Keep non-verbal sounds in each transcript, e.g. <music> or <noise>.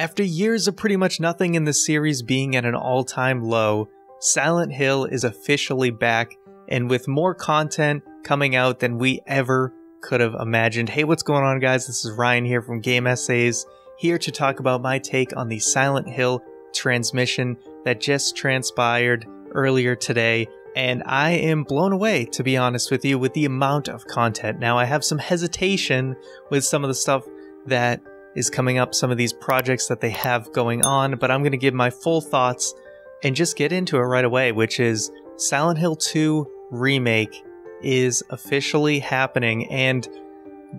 After years of pretty much nothing in the series being at an all time low, Silent Hill is officially back and with more content coming out than we ever could have imagined. Hey, what's going on, guys? This is Ryan here from Game Essays, here to talk about my take on the Silent Hill transmission that just transpired earlier today. And I am blown away, to be honest with you, with the amount of content. Now, I have some hesitation with some of the stuff that is coming up, some of these projects that they have going on, but I'm going to give my full thoughts and just get into it right away, which is Silent Hill 2 Remake is officially happening. And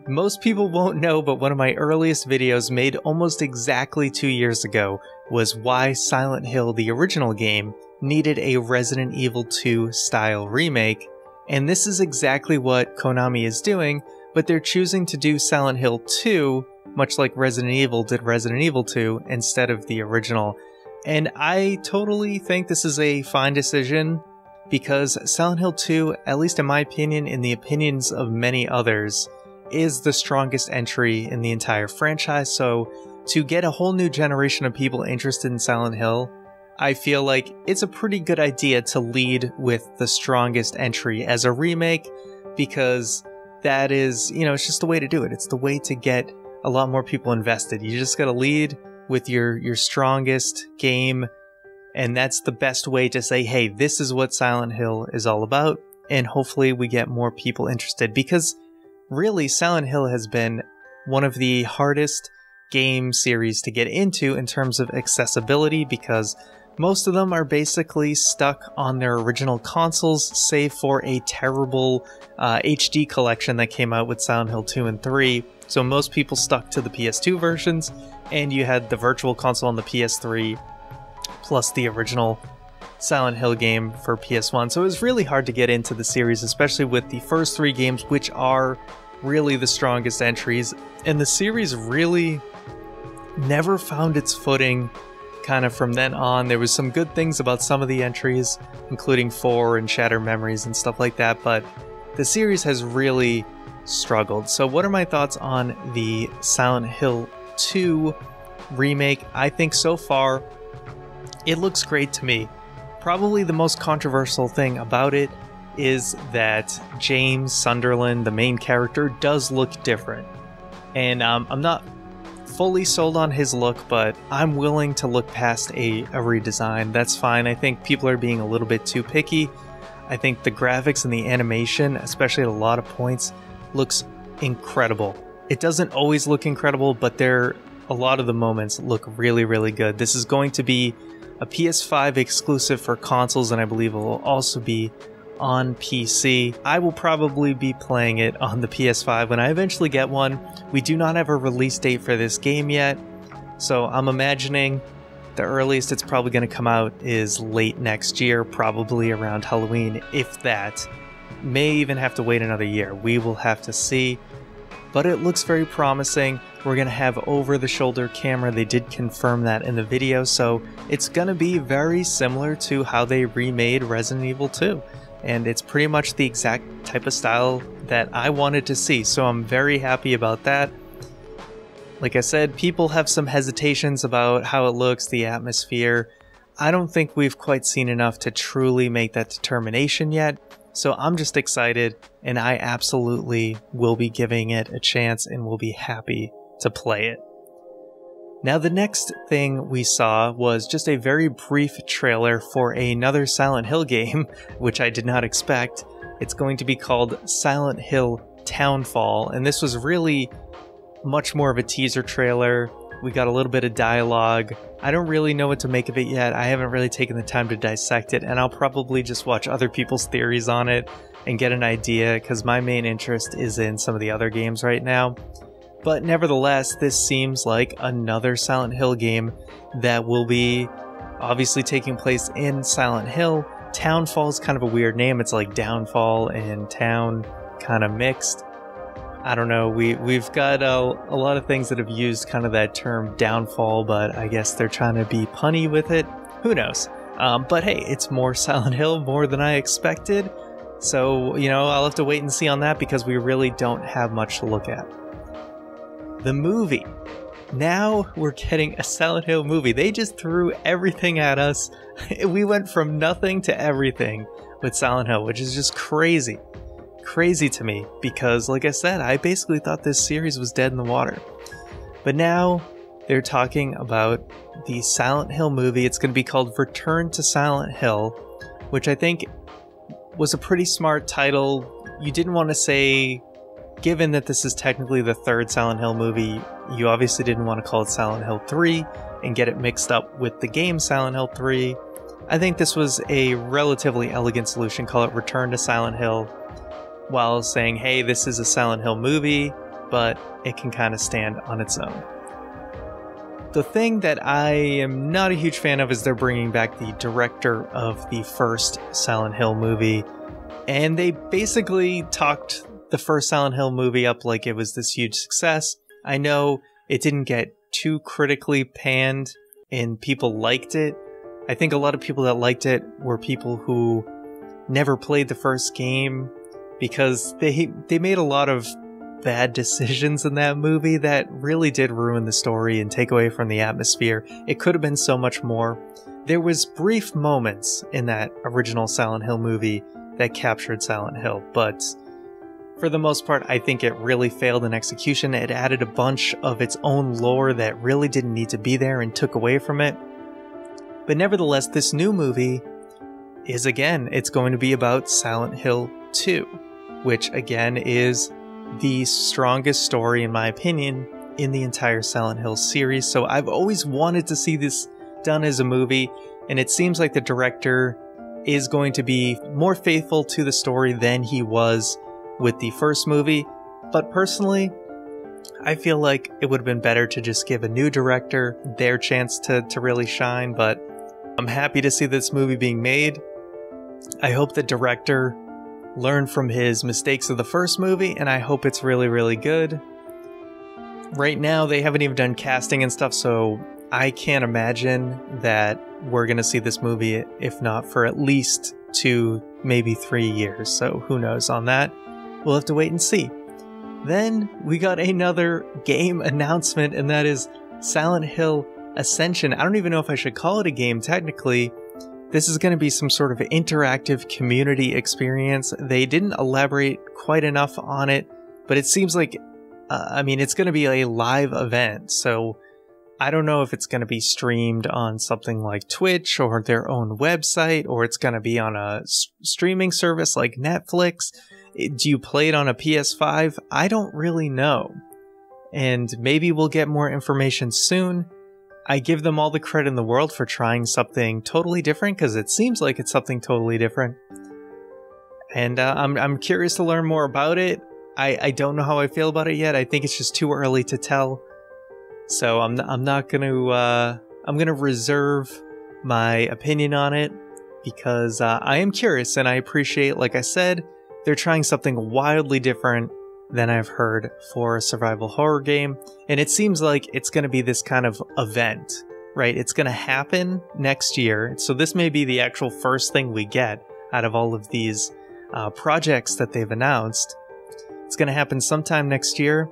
most people won't know, but one of my earliest videos made almost exactly two years ago was why Silent Hill, the original game, needed a Resident Evil 2 style remake. And this is exactly what Konami is doing, but they're choosing to do Silent Hill 2 much like Resident Evil did Resident Evil 2 instead of the original. And I totally think this is a fine decision because Silent Hill 2, at least in my opinion, in the opinions of many others, is the strongest entry in the entire franchise. So to get a whole new generation of people interested in Silent Hill, I feel like it's a pretty good idea to lead with the strongest entry as a remake because that is, you know, it's just the way to do it. It's the way to get a lot more people invested. You just got to lead with your your strongest game and that's the best way to say, "Hey, this is what Silent Hill is all about." And hopefully we get more people interested because really Silent Hill has been one of the hardest game series to get into in terms of accessibility because most of them are basically stuck on their original consoles, save for a terrible uh, HD collection that came out with Silent Hill 2 and 3, so most people stuck to the PS2 versions, and you had the Virtual Console on the PS3, plus the original Silent Hill game for PS1. So it was really hard to get into the series, especially with the first three games, which are really the strongest entries. And the series really never found its footing kind of from then on. There was some good things about some of the entries, including 4 and Shattered Memories and stuff like that, but the series has really struggled. So, what are my thoughts on the Silent Hill 2 remake? I think so far it looks great to me. Probably the most controversial thing about it is that James Sunderland, the main character, does look different. And um, I'm not fully sold on his look, but I'm willing to look past a, a redesign. That's fine. I think people are being a little bit too picky. I think the graphics and the animation, especially at a lot of points, looks incredible. It doesn't always look incredible, but there a lot of the moments look really, really good. This is going to be a PS5 exclusive for consoles, and I believe it will also be on PC. I will probably be playing it on the PS5 when I eventually get one. We do not have a release date for this game yet, so I'm imagining the earliest it's probably going to come out is late next year, probably around Halloween, if that may even have to wait another year. We will have to see. But it looks very promising. We're going to have over the shoulder camera. They did confirm that in the video, so it's going to be very similar to how they remade Resident Evil 2. And it's pretty much the exact type of style that I wanted to see, so I'm very happy about that. Like I said, people have some hesitations about how it looks, the atmosphere. I don't think we've quite seen enough to truly make that determination yet, so I'm just excited, and I absolutely will be giving it a chance and will be happy to play it. Now, the next thing we saw was just a very brief trailer for another Silent Hill game, <laughs> which I did not expect. It's going to be called Silent Hill Townfall, and this was really much more of a teaser trailer. We got a little bit of dialogue. I don't really know what to make of it yet. I haven't really taken the time to dissect it, and I'll probably just watch other people's theories on it and get an idea because my main interest is in some of the other games right now. But nevertheless, this seems like another Silent Hill game that will be obviously taking place in Silent Hill. Townfall is kind of a weird name. It's like downfall and town kind of mixed. I don't know. We we've got a, a lot of things that have used kind of that term downfall, but I guess they're trying to be punny with it. Who knows? Um, but hey, it's more <laughs> Silent Hill, more than I expected. So you know, I'll have to wait and see on that because we really don't have much to look at. The movie. now we're getting a Silent Hill movie. They just threw everything at us. <laughs> We went from nothing to everything with Silent Hill, which is just crazy. Crazy to me because, like I said, I basically thought this series was dead in the water. But now they're talking about the Silent Hill movie. It's going to be called Return to Silent Hill, which I think was a pretty smart title. You didn't want to say, given that this is technically the third Silent Hill movie, you obviously didn't want to call it Silent Hill 3 and get it mixed up with the game Silent Hill 3. I think this was a relatively elegant solution. Call it Return to Silent Hill, while saying, hey, this is a Silent Hill movie, but it can kind of stand on its own. The thing that I am not a huge fan of is they're bringing back the director of the first Silent Hill movie, and they basically talked the first Silent Hill movie up like it was this huge success. I know it didn't get too critically panned and people liked it. I think a lot of people that liked it were people who never played the first game because they they made a lot of bad <laughs> decisions in that movie that really did ruin the story and take away from the atmosphere. It could have been so much more. There was brief moments in that original Silent Hill movie that captured Silent Hill, but for the most part, I think it really failed in execution. It added a bunch of its own lore that really didn't need to be there and took away from it. But nevertheless, this new movie is again, it's going to be about Silent Hill 2, which again is the strongest story, in my opinion, in the entire Silent Hill series. So I've always wanted to see this done as a movie, and it seems like the director is going to be more faithful to the story than he was with the first movie. But personally, I feel like it would have been better to just give a new director their chance to, to really shine, but I'm happy to see this movie being made. I hope the director learn from his mistakes of the first movie, and I hope it's really, really good. Right now, they haven't even done casting and stuff, so I can't imagine that we're going to see this movie, if not for at least two, maybe three years. So who knows on that? We'll have to wait and see. Then we got another game <laughs> announcement, and that is Silent Hill Ascension. I don't even know if I should call it a game technically this is going to be some sort of interactive community experience. They didn't elaborate quite enough on it, but it seems like, uh, I mean, it's going to be a live event. So I don't know if it's going to be streamed on something like Twitch or their own website, or it's going to be on a streaming service like Netflix. Do you play it on a PS5? I don't really know. And maybe we'll get more information soon. I give them all the credit in the world for trying something totally different because it seems like it's something totally different. And uh, I'm, I'm curious to learn more about it. I, I don't know how I feel about it yet. I think it's just too early to tell. So I'm, I'm not going to, uh, I'm going to reserve my opinion on it because uh, I am curious and I appreciate, like I said, they're trying something wildly different than I've heard for a survival horror game. And it seems like it's going to be this kind of event, right? It's going to happen next year. So this may be the actual first thing we get out of all of these uh, projects that they've announced. It's going to happen sometime next year.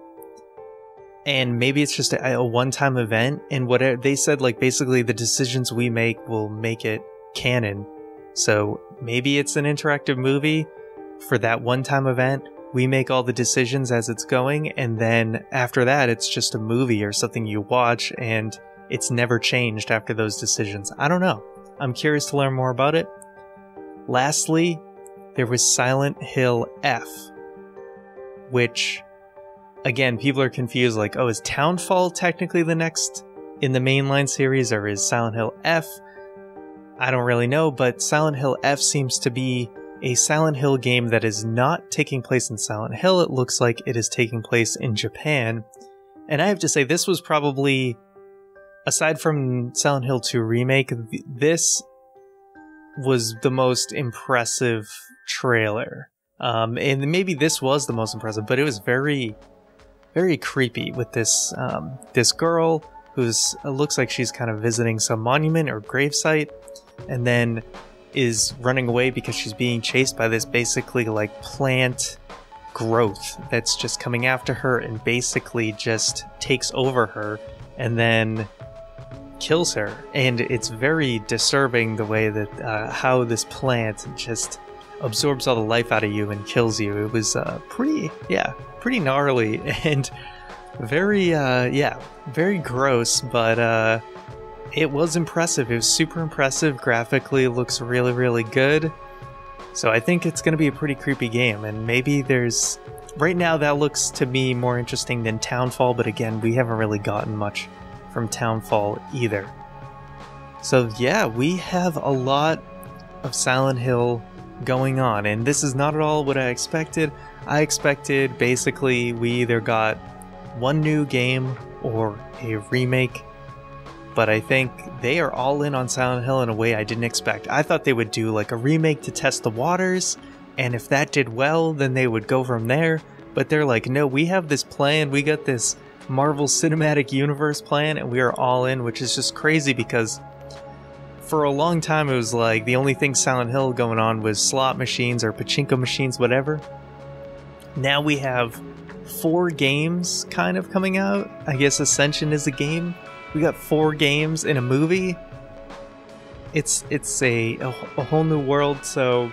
And maybe it's just a, a one time event. And whatever they said, like basically the decisions we make will make it canon. So maybe it's an interactive movie for that one time event we make all the decisions as it's going, and then after that, it's just a movie or something you watch, and it's never changed after those decisions. I don't know. I'm curious to learn more about it. Lastly, there was Silent Hill F, which, again, people are confused like, oh, is Townfall technically the next in the mainline series, or is Silent Hill F? I don't really know, but Silent Hill F seems to be a Silent Hill game that is not taking place in Silent Hill. It looks like it is taking place in Japan. And I have to say, this was probably, aside from Silent Hill 2 Remake, this was the most impressive trailer. Um, and maybe this was the most impressive, but it was very, very creepy with this um, this girl who's looks like she's kind of visiting some monument or gravesite, and then is running away because she's being chased by this basically like plant growth that's just coming after her and basically just takes over her and then kills her. And it's very disturbing the way that uh, how this plant just absorbs all the life out of you and kills you. It was uh, pretty, yeah, pretty gnarly <laughs> and very, uh, yeah, very gross, but uh, it was impressive. It was super impressive. Graphically, looks really, really good. So I think it's going to be a pretty creepy game, and maybe there's. Right now, that looks to me more interesting than Townfall, but again, we haven't really gotten much from Townfall either. So yeah, we have a lot of Silent Hill going on, and this is not at all what I expected. I expected basically we either got one new game or a remake, but I think they are all in on Silent Hill in a way I didn't expect. I thought they would do like a remake to test the waters, and if that did well, then they would go from there. But they're like, no, we have this plan, we got this Marvel Cinematic Universe plan, and we are all in, which is just crazy because for a long time it was like the only thing Silent Hill going on was slot machines or pachinko machines, whatever. Now we have four games kind of coming out. I guess Ascension is a game. We got four games in a movie. It's it's a, a, a whole new world, so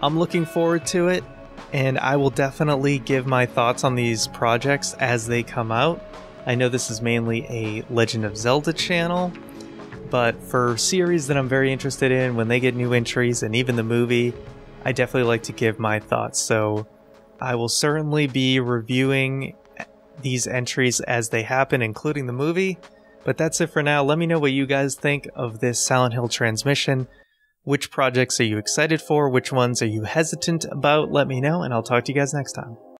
I'm looking forward to it, and I will definitely give my thoughts on these projects as they come out. I know this is mainly a Legend of Zelda channel, but for series that I'm very interested in, when they get new entries and even the movie, I definitely like to give my thoughts. So I will certainly be reviewing these entries as they happen, including the movie. But that's it for now. Let me know what you guys think of this Silent Hill transmission. Which projects are you excited for? Which ones are you hesitant about? Let me know, and I'll talk to you guys next time.